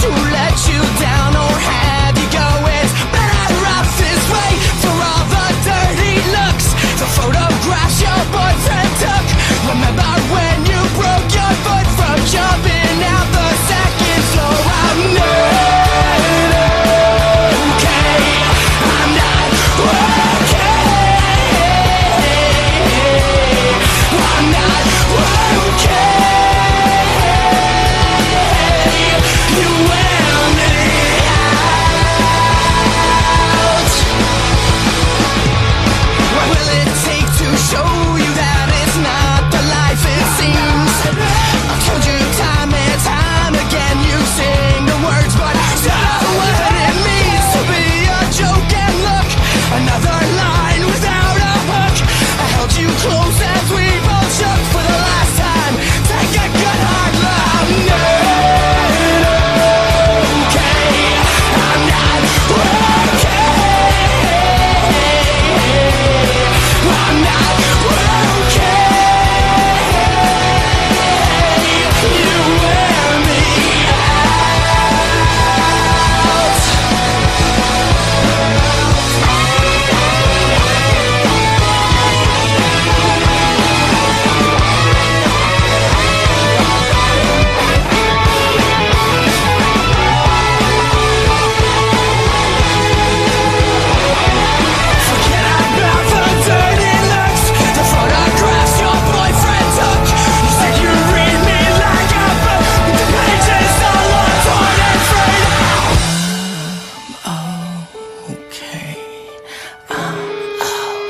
to let you down.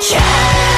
Change